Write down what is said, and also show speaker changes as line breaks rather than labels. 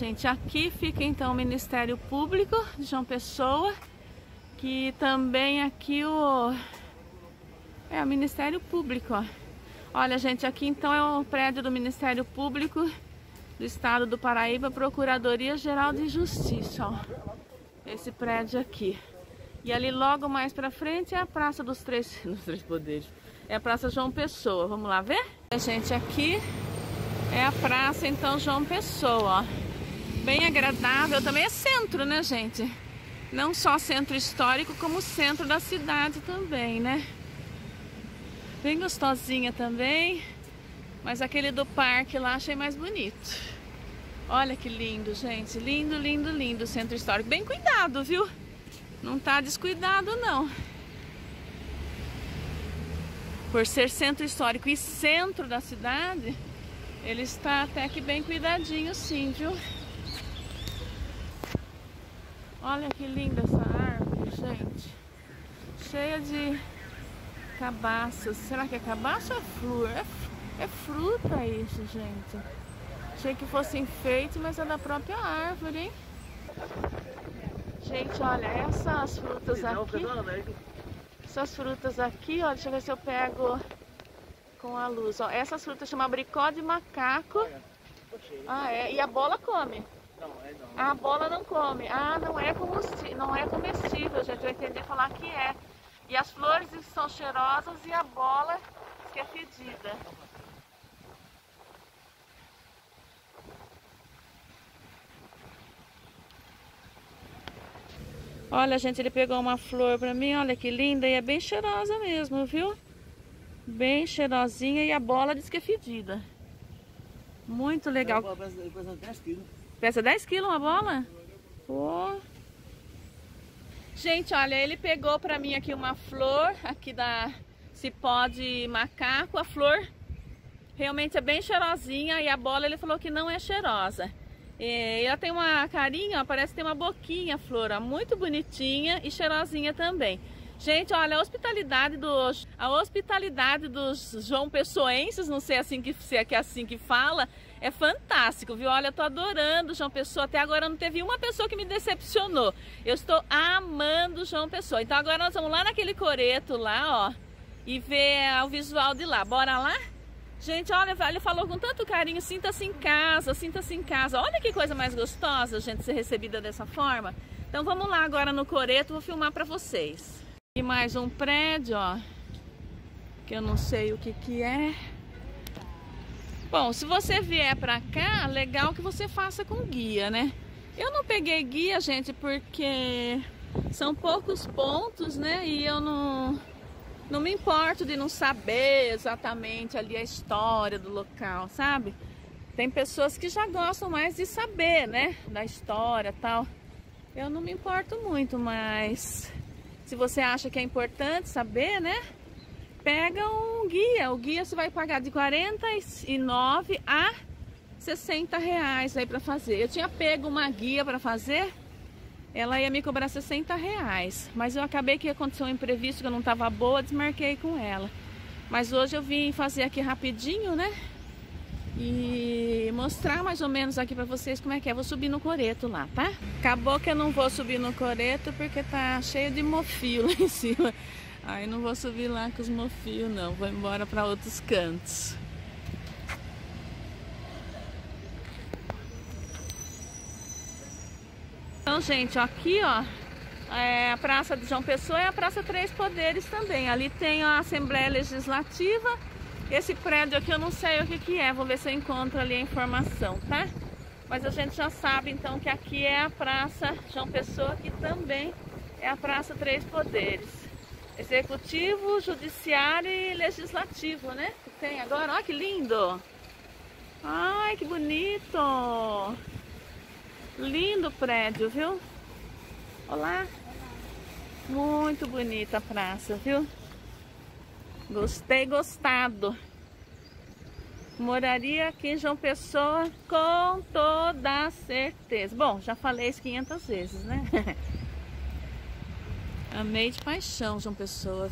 Gente, aqui fica então o Ministério Público de João Pessoa, que também aqui o... É o Ministério Público. Olha, gente, aqui então é o prédio do Ministério Público do Estado do Paraíba, Procuradoria Geral de Justiça, ó. Esse prédio aqui. E ali logo mais pra frente é a Praça dos Três, dos Três Poderes. É a Praça João Pessoa. Vamos lá ver? Gente, aqui é a Praça então João Pessoa, ó. Bem agradável. Também é centro, né, gente? Não só centro histórico, como centro da cidade também, né? Bem gostosinha também. Mas aquele do parque lá achei mais bonito. Olha que lindo, gente. Lindo, lindo, lindo o centro histórico. Bem cuidado, viu? Não tá descuidado, não. Por ser centro histórico e centro da cidade, ele está até que bem cuidadinho, sim, viu? Olha que linda essa árvore, gente. Cheia de cabaças. Será que é cabaça ou é flor? É, é fruta isso, gente. Achei que fosse enfeite, mas é da própria árvore, hein? Gente, olha, essas frutas aqui. Essas frutas aqui, ó, deixa eu ver se eu pego com a luz. Ó, essas frutas chamam abricó de macaco. Ah, é. E a bola come. É. A bola não come. Ah, não é comestível, não é comestível, gente. Eu entendi falar que é. E as flores são cheirosas e a bola que é fedida. Olha, gente, ele pegou uma flor pra mim, olha que linda e é bem cheirosa mesmo, viu? Bem cheirosinha e a bola diz que é fedida. Muito legal. Pesa 10 quilos. Pesa 10 quilos uma bola? Pô. Gente, olha, ele pegou pra mim aqui uma flor, aqui da cipó de macaco. A flor realmente é bem cheirosinha e a bola ele falou que não é cheirosa. E ela tem uma carinha, ó, parece ter uma boquinha a flor, ó, muito bonitinha e cheirosinha também. Gente, olha, a hospitalidade dos, a hospitalidade dos João Pessoenses, não sei assim que, se é que é assim que fala, é fantástico, viu? Olha, eu tô adorando João Pessoa. Até agora não teve uma pessoa que me decepcionou. Eu estou amando João Pessoa. Então agora nós vamos lá naquele coreto lá, ó, e ver o visual de lá. Bora lá? Gente, olha, ele falou com tanto carinho, sinta-se em casa, sinta-se em casa. Olha que coisa mais gostosa, gente, ser recebida dessa forma. Então vamos lá agora no coreto, vou filmar pra vocês. E mais um prédio, ó, que eu não sei o que que é. Bom, se você vier pra cá, legal que você faça com guia, né? Eu não peguei guia, gente, porque são poucos pontos, né? E eu não, não me importo de não saber exatamente ali a história do local, sabe? Tem pessoas que já gostam mais de saber, né? Da história tal. Eu não me importo muito, mas se você acha que é importante saber, né? pega um guia. O guia você vai pagar de 49 a 60 reais aí para fazer. Eu tinha pego uma guia para fazer, ela ia me cobrar 60 reais. Mas eu acabei que aconteceu um imprevisto que eu não estava boa, desmarquei com ela. Mas hoje eu vim fazer aqui rapidinho, né? E mostrar mais ou menos aqui pra vocês como é que é. Vou subir no coreto lá, tá? Acabou que eu não vou subir no coreto porque tá cheio de mofio lá em cima. Aí não vou subir lá com os mofios não, vou embora para outros cantos. Então, gente, aqui, ó, é a Praça de João Pessoa é a Praça Três Poderes também. Ali tem a Assembleia Legislativa. Esse prédio aqui eu não sei o que que é, vou ver se eu encontro ali a informação, tá? Mas a gente já sabe, então, que aqui é a Praça João Pessoa, que também é a Praça Três Poderes. Executivo, judiciário e legislativo, né? Que tem agora, olha que lindo! Ai, que bonito! Lindo prédio, viu? Olá! Muito bonita a praça, viu? Gostei, gostado. Moraria aqui em João Pessoa com toda certeza. Bom, já falei isso 500 vezes, né? Amei de paixão, João Pessoa.